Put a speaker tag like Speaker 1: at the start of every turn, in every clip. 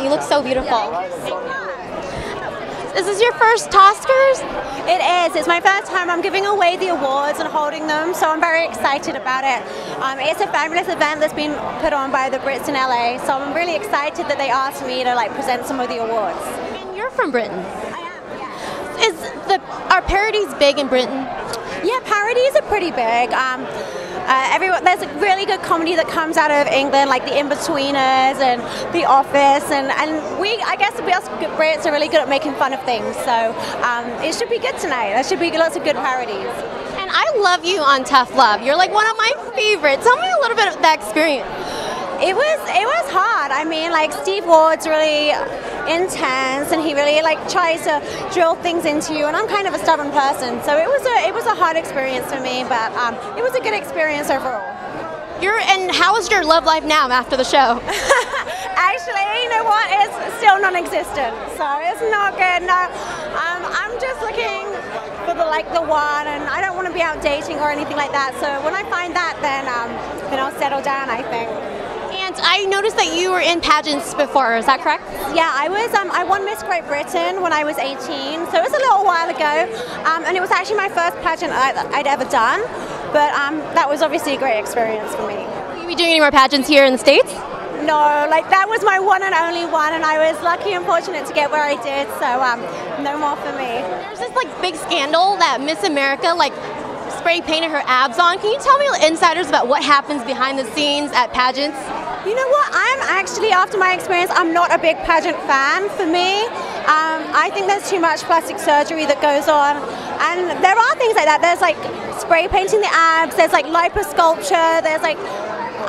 Speaker 1: You look so beautiful. Is this your first Toscars?
Speaker 2: It is. It's my first time. I'm giving away the awards and holding them, so I'm very excited about it. Um, it's a fabulous event that's been put on by the Brits in LA, so I'm really excited that they asked me to like present some of the awards.
Speaker 1: And you're from Britain.
Speaker 2: I am. Yeah.
Speaker 1: Is the are parodies big in Britain?
Speaker 2: Yeah, parodies are pretty big. Um, uh, everyone, there's a really good comedy that comes out of England, like The Inbetweeners and The Office, and, and we, I guess, we us Brits are really good at making fun of things. So um, it should be good tonight. There should be lots of good parodies.
Speaker 1: And I love you on Tough Love. You're like one of my favorites. Tell me a little bit of that experience.
Speaker 2: It was it was hard. I mean, like Steve Ward's really intense, and he really like tries to drill things into you. And I'm kind of a stubborn person, so it was a it was a hard experience for me, but um, it was a good experience overall.
Speaker 1: You're and how is your love life now after the show?
Speaker 2: Actually, you know what? It's still non-existent, so it's not good. No, um, I'm just looking for the like the one, and I don't want to be out dating or anything like that. So when I find that, then um, then I'll settle down. I think.
Speaker 1: I noticed that you were in pageants before. Is that correct?
Speaker 2: Yeah, I was. Um, I won Miss Great Britain when I was 18, so it was a little while ago, um, and it was actually my first pageant I, would ever done. But um, that was obviously a great experience for me.
Speaker 1: Will you be doing any more pageants here in the states?
Speaker 2: No, like that was my one and only one, and I was lucky and fortunate to get where I did. So um, no more for me.
Speaker 1: There's this like big scandal that Miss America like spray painted her abs on. Can you tell me insiders about what happens behind the scenes at pageants?
Speaker 2: You know what? I'm actually, after my experience, I'm not a big pageant fan. For me, um, I think there's too much plastic surgery that goes on, and there are things like that. There's like spray painting the abs. There's like liposculpture. There's like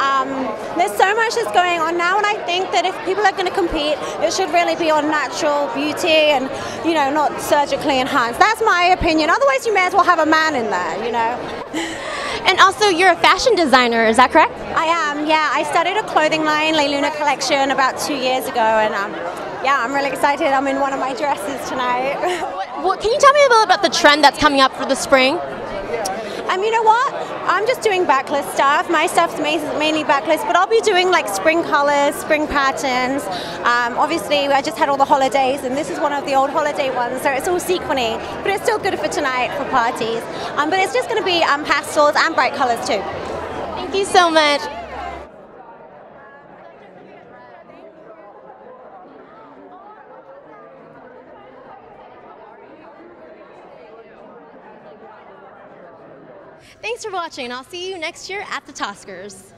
Speaker 2: um, there's so much that's going on now, and I think that if people are going to compete, it should really be on natural beauty and, you know, not surgically enhanced. That's my opinion. Otherwise, you may as well have a man in there, you know.
Speaker 1: And also, you're a fashion designer, is that correct?
Speaker 2: I am, yeah. I started a clothing line, Le Luna Collection, about two years ago, and um, yeah, I'm really excited. I'm in one of my dresses tonight.
Speaker 1: what, what, can you tell me a little about the trend that's coming up for the spring?
Speaker 2: Um, you know what? I'm just doing backless stuff. My stuff's mainly backless, but I'll be doing like spring colors, spring patterns. Um, obviously, I just had all the holidays, and this is one of the old holiday ones, so it's all sequiny, but it's still good for tonight for parties. Um, but it's just going to be um, pastels and bright colors too.
Speaker 1: Thank you so much. Thanks for watching, and I'll see you next year at the Toscars.